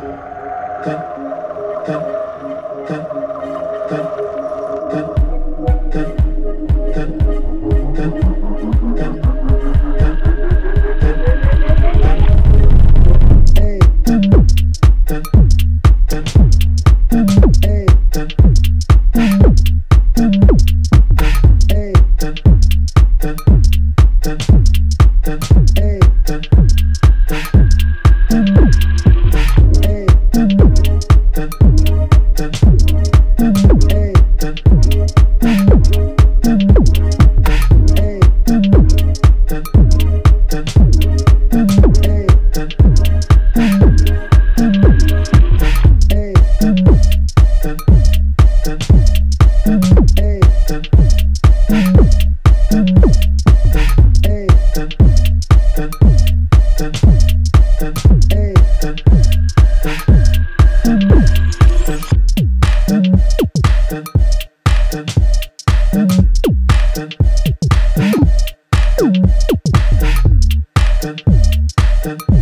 ten, ten, ten. something.